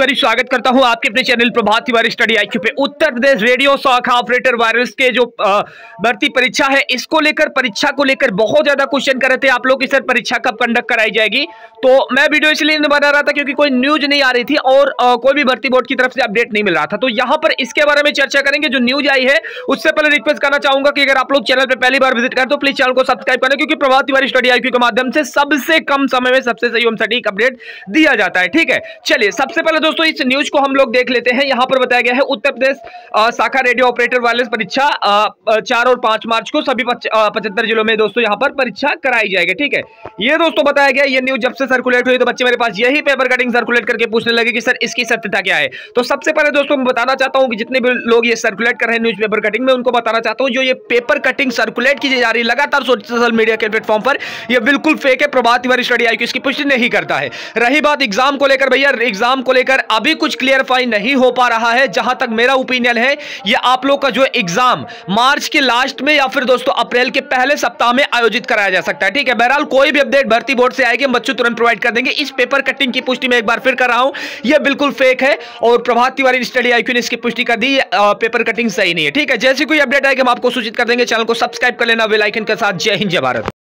मेरी स्वागत करता हूँ आपके अपने channel Prabhat Tiwari study IQ पे। उत्तर प्रदेश रेडियो शाखा ऑपरेटर वायरस के जो भर्ती परीक्षा है इसको लेकर परीक्षा को लेकर बहुत ज़्यादा क्वेश्चन कर रहे थे आप लोग की सर परीक्षा कब कंडक्ट कराई जाएगी। तो मैं वीडियो इसलिए बना रहा था क्योंकि कोई न्यूज़ नहीं आ रही थी और आ, कोई भी भर्ती बोर्ड की तरफ़ से अपडेट नहीं मिल रहा था। तो यहाँ पर इसके बारे में चर्चा करेंगे जो न्यूज़ आई है उससे पहले रिक्वेस्ट करना चाहूँगा कि अगर आप लोग चैनल पर पहली बार विज़िट करें तो प्लीज़ चैनल को सब्सक्राइब करें क्योंकि प्रभात तिवारी स्टडी आईक्यू के माध्यम से सबसे कम समय में सबसे सही एवं सटीक अपडेट दिया जाता है। ठीक है? चलिए सबसे पहले दोस्तों, इस न्यूज़ को हम लोग देख लेते हैं। यहाँ पर बताया गया है, उत्तर प्रदेश शाखा रेडियो ऑपरेटर वायरलेस परीक्षा चार और पाँच मार्च को सभी पचहत्तर जिलों में दोस्तों यहाँ पर परीक्षा कराई जाएगी, ठीक है? ये दोस्तों बताया गया, ये न्यूज़ जब से सर्कुलेट हुई तो बच्चे मेरे पास यही पेपर कटिंग सर्कुलेट करके पूछने लगे कि सर, इसकी सत्यता क्या है? तो सबसे पहले दोस्तों, मैं बताना चाहता हूँ कि जितने भी लोग ये सर्कुलेट कर रहे हैं न्यूज़ पेपर कटिंग में, उनको बताना चाहता हूँ, जो ये पेपर कटिंग सर्कुलेट की जा रही लगातार सोशल मीडिया के प्लेटफॉर्म पर, ये बिल्कुल फेक है, प्रभात तिवारी स्टडी आई इसकी पुष्टि नहीं करता है। रही बात एग्ज़ाम को लेकर, भैया एग्ज़ाम को लेकर अभी कुछ क्लियरफाई नहीं हो पा रहा है, जहाँ तक मेरा ओपिनियन है, ये आप लोग का जो एग्ज़ाम मार्च के लास्ट में या फिर दोस्तों अप्रैल के पहले सप्ताह में आयोजित कराया जा सकता है, ठीक है? बहरहाल, कोई भी अपडेट भर्ती बोर्ड से आएगी, हम बच्चों तुरंत प्रोवाइड कर देंगे। इस पेपर कटिंग की पुष्टि में एक बार फिर कर रहा हूँ। यह बिल्कुल फेक है और प्रभात तिवारी स्टडी आई ने इसकी पुष्टि कर दी पेपर कटिंग सही नहीं है, ठीक है? जैसे कोई अपडेट आएगी, हम आपको सूचित कर देंगे। चैनल को सब्सक्राइब कर लेना वेलाइकन के साथ। जय हिंद, जय भारत।